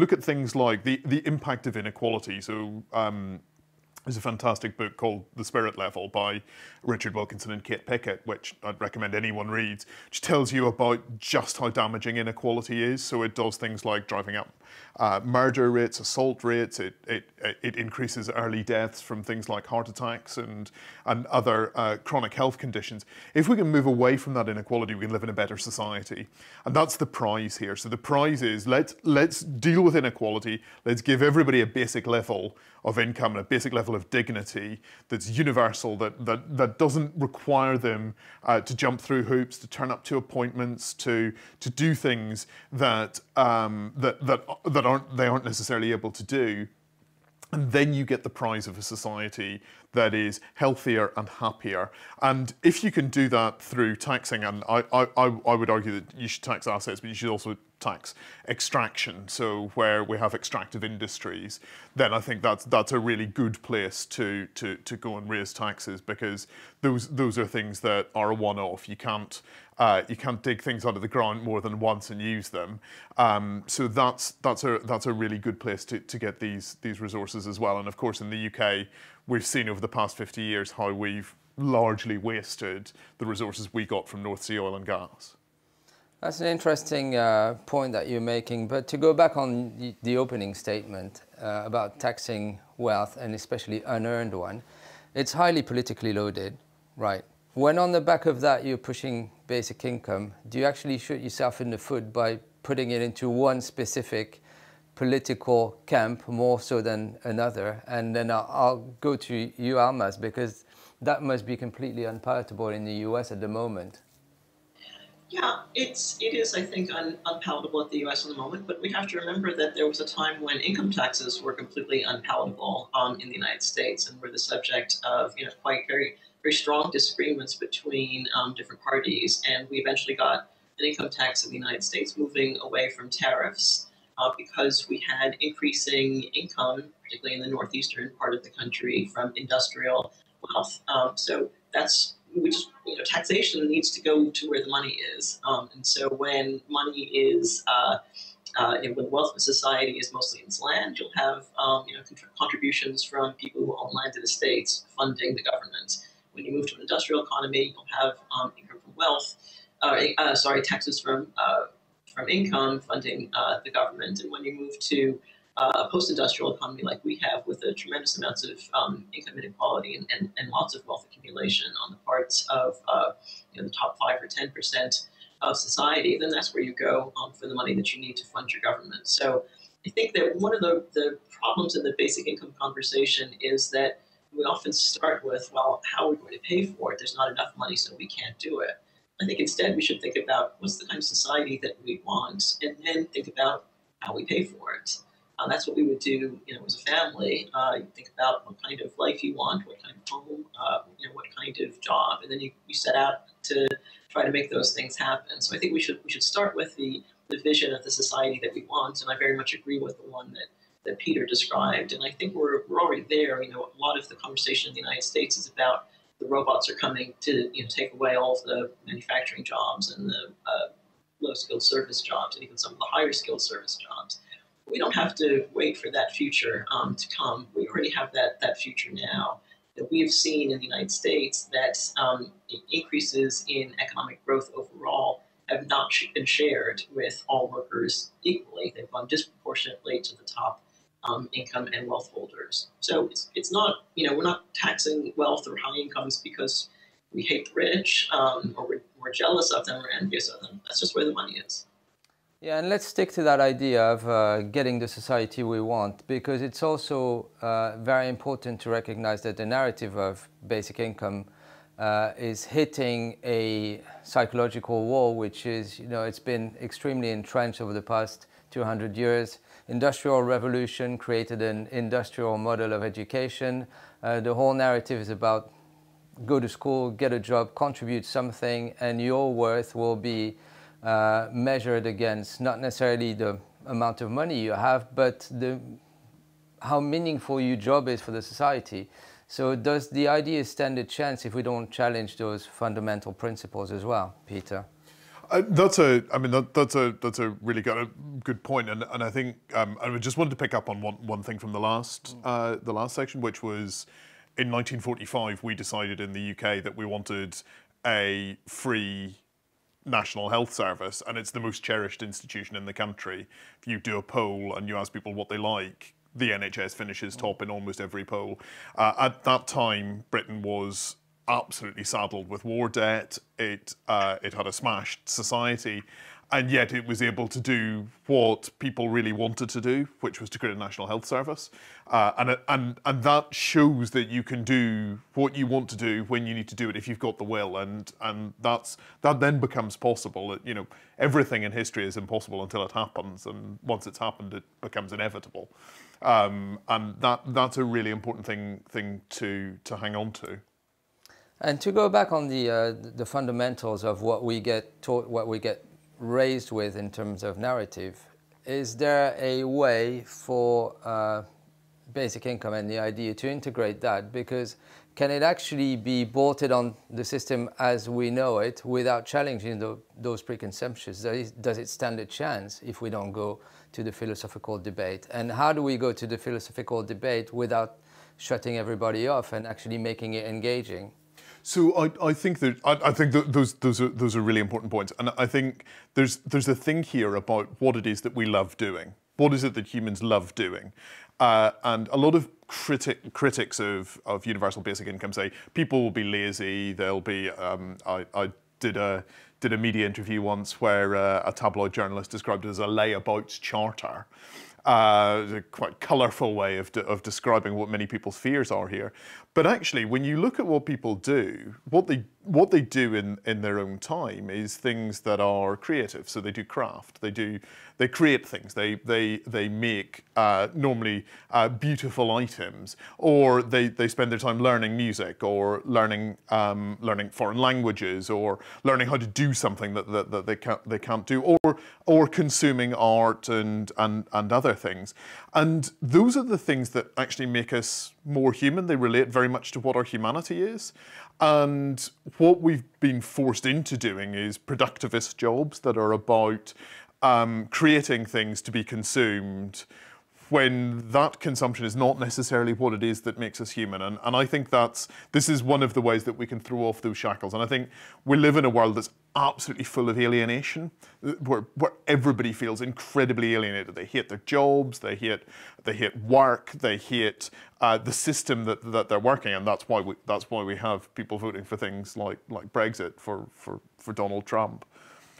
look at things like the, the impact of inequality. So um, there's a fantastic book called The Spirit Level by Richard Wilkinson and Kate Pickett, which I'd recommend anyone reads, which tells you about just how damaging inequality is. So it does things like driving up uh, murder rates, assault rates. It, it, it increases early deaths from things like heart attacks and, and other uh, chronic health conditions. If we can move away from that inequality, we can live in a better society. And that's the prize here. So the prize is let's, let's deal with inequality. Let's give everybody a basic level of income and a basic level of dignity that's universal, that, that, that doesn't require them uh, to jump through hoops, to turn up to appointments, to, to do things that, um, that, that, that aren't, they aren't necessarily able to do. And then you get the prize of a society that is healthier and happier. And if you can do that through taxing, and I, I, I would argue that you should tax assets, but you should also tax extraction. So where we have extractive industries, then I think that's that's a really good place to to to go and raise taxes because those those are things that are a one-off. You can't uh, you can't dig things out of the ground more than once and use them. Um, so that's that's a that's a really good place to, to get these these resources as well. And of course, in the UK, we've seen over the past 50 years how we've largely wasted the resources we got from North Sea oil and gas. That's an interesting uh, point that you're making. But to go back on the, opening statement uh, about taxing wealth and especially unearned one, it's highly politically loaded, right? When on the back of that you're pushing basic income, do you actually shoot yourself in the foot by putting it into one specific political camp more so than another? And then I'll, I'll go to you, Almaz, because that must be completely unpalatable in the US at the moment. Yeah, it's it is I think un, unpalatable at the U.S. in the moment, but we have to remember that there was a time when income taxes were completely unpalatable um, in the United States and were the subject of you know quite very very strong disagreements between um, different parties, and we eventually got an income tax in the United States moving away from tariffs uh, because we had increasing income, particularly in the northeastern part of the country, from industrial wealth. Um, so that's which you know taxation needs to go to where the money is, um, and so when money is uh, uh, when wealth of society is mostly in its land, you'll have um, you know contributions from people who own land in the states funding the government. When you move to an industrial economy, you'll have um, income from wealth, uh, uh sorry, taxes from uh, from income funding uh, the government, and when you move to uh, a post-industrial economy like we have with a tremendous amounts of um, income inequality and, and, and, lots of wealth accumulation on the parts of uh, you know, the top 5 or 10% of society, then that's where you go um, for the money that you need to fund your government. So I think that one of the, the problems in the basic income conversation is that we often start with, well, how are we going to pay for it? There's not enough money, so we can't do it. I think instead we should think about what's the kind of society that we want, and then think about how we pay for it. Uh, that's what we would do, you know, as a family. Uh, you think about what kind of life you want, what kind of home, uh, you know, what kind of job, and then you, you set out to try to make those things happen. So I think we should we should start with the the vision of the society that we want, and I very much agree with the one that that Peter described. And I think we're we're already there. You know, a lot of the conversation in the United States is about the robots are coming to you know take away all of the manufacturing jobs and the uh, low skilled service jobs and even some of the higher skilled service jobs we don't have to wait for that future um, to come. We already have that, that future now. That we have seen in the United States that um, increases in economic growth overall have not been shared with all workers equally. They've gone disproportionately to the top um, income and wealth holders. So it's, it's not, you know, we're not taxing wealth or high incomes because we hate the rich um, or we're, we're jealous of them or envious of them. That's just where the money is. Yeah, and let's stick to that idea of uh, getting the society we want, because it's also uh, very important to recognize that the narrative of basic income uh, is hitting a psychological wall, which is, you know, it's been extremely entrenched over the past 200 years. Industrial revolution created an industrial model of education. Uh, the whole narrative is about go to school, get a job, contribute something, and your worth will be uh, measured against not necessarily the amount of money you have, but the, how meaningful your job is for the society. So does the idea stand a chance if we don't challenge those fundamental principles as well, Peter? Uh, that's a, I mean, that, that's a that's a really good a good point, and and I think um, I just wanted to pick up on one one thing from the last uh, the last section, which was in 1945 we decided in the UK that we wanted a free National Health Service, and it's the most cherished institution in the country. If you do a poll and you ask people what they like, the NHS finishes top in almost every poll. Uh, at that time, Britain was absolutely saddled with war debt. It uh, it had a smashed society, and yet it was able to do what people really wanted to do, which was to create a national health service. Uh, and and and that shows that you can do what you want to do when you need to do it if you've got the will, and and that's that then becomes possible. You know, everything in history is impossible until it happens, and once it's happened, it becomes inevitable. Um, and that that's a really important thing thing to to hang on to. And to go back on the uh, the fundamentals of what we get taught, what we get raised with in terms of narrative, is there a way for uh, basic income and the idea to integrate that? Because can it actually be bolted on the system as we know it without challenging the, those preconceptions? Does it stand a chance if we don't go to the philosophical debate? And how do we go to the philosophical debate without shutting everybody off and actually making it engaging? So I, I think that I, I think that those those are those are really important points, and I think there's there's a thing here about what it is that we love doing. What is it that humans love doing? Uh, and a lot of critic, critics of, of universal basic income say people will be lazy. They'll be. Um, I, I did a did a media interview once where uh, a tabloid journalist described it as a layabouts charter uh, a quite colourful way of, de of describing what many people's fears are here. But actually, when you look at what people do, what they what they do in, in their own time is things that are creative. So they do craft, they do they create things, they they they make uh, normally uh, beautiful items, or they, they spend their time learning music, or learning um, learning foreign languages, or learning how to do something that, that, that they can't they can't do, or or consuming art and and and other things. And those are the things that actually make us more human. They relate very much to what our humanity is. And what we've been forced into doing is productivist jobs that are about um, creating things to be consumed when that consumption is not necessarily what it is that makes us human. And, and I think that's, this is one of the ways that we can throw off those shackles. And I think we live in a world that's absolutely full of alienation, where, where everybody feels incredibly alienated. They hate their jobs, they hate, they hate work, they hate uh, the system that, that they're working in. That's why we, that's why we have people voting for things like, like Brexit, for, for, for Donald Trump.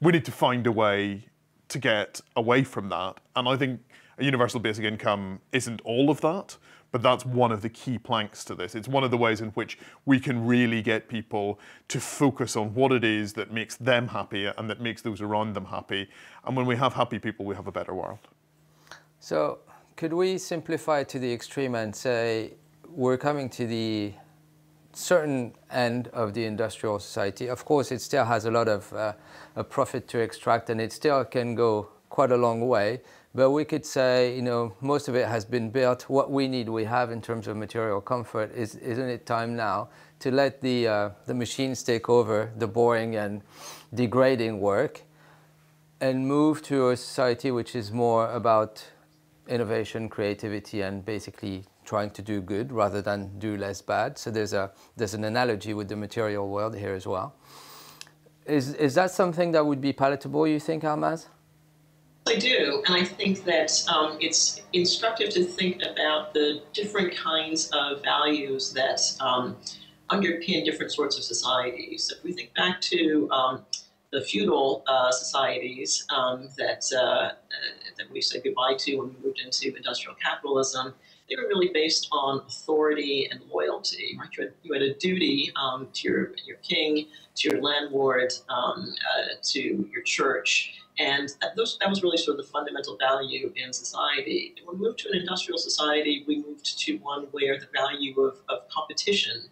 We need to find a way to get away from that. And I think a universal basic income isn't all of that, but that's one of the key planks to this. It's one of the ways in which we can really get people to focus on what it is that makes them happy and that makes those around them happy. And when we have happy people, we have a better world. So, could we simplify to the extreme and say we're coming to the certain end of the industrial society? Of course, it still has a lot of uh, a profit to extract and it still can go quite a long way. But we could say, you know, most of it has been built. What we need, we have in terms of material comfort. Is, isn't it time now to let the, uh, the machines take over the boring and degrading work and move to a society which is more about innovation, creativity, and basically trying to do good rather than do less bad. So there's, a, there's an analogy with the material world here as well. Is, is that something that would be palatable, you think, Almaz? I do, and I think that um, it's instructive to think about the different kinds of values that um, underpin different sorts of societies. If we think back to um, the feudal uh, societies um, that uh, that we said goodbye to when we moved into industrial capitalism, they were really based on authority and loyalty. Right? You had, you had a duty um, to your your king, to your landlord, um, uh, to your church, and that, those, that was really sort of the fundamental value in society. When we moved to an industrial society, we moved to one where the value of, of competition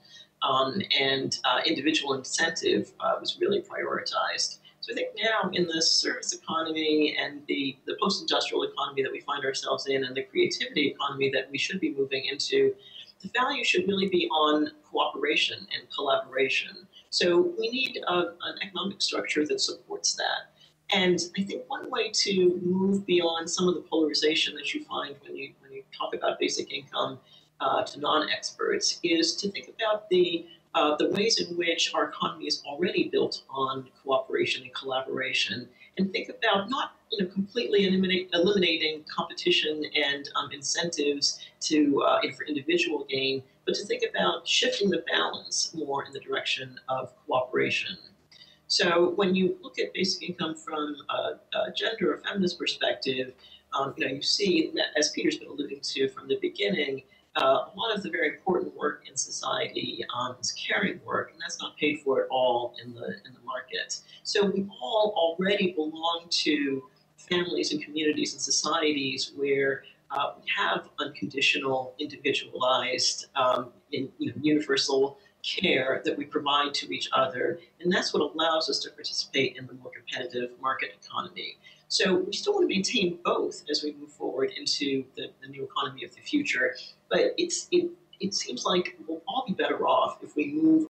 um, and uh, individual incentive uh, was really prioritized. So I think now in the service economy and the, the post-industrial economy that we find ourselves in and the creativity economy that we should be moving into, the value should really be on cooperation and collaboration. So we need a, an economic structure that supports that. And I think one way to move beyond some of the polarization that you find when you when you talk about basic income uh, to non-experts is to think about the uh, the ways in which our economy is already built on cooperation and collaboration, and think about not you know completely eliminate, eliminating competition and um, incentives to uh, for individual gain, but to think about shifting the balance more in the direction of cooperation. So when you look at basic income from a, a gender or feminist perspective, um, you know, you see that, as Peter's been alluding to from the beginning, uh, a lot of the very important work in society um, is caring work, and that's not paid for at all in the in the market. So we all already belong to families and communities and societies where uh, we have unconditional, individualized, um, in, you know, universal care that we provide to each other. And that's what allows us to participate in the more competitive market economy. So we still want to maintain both as we move forward into the, the new economy of the future. But it's it, it seems like we'll all be better off if we move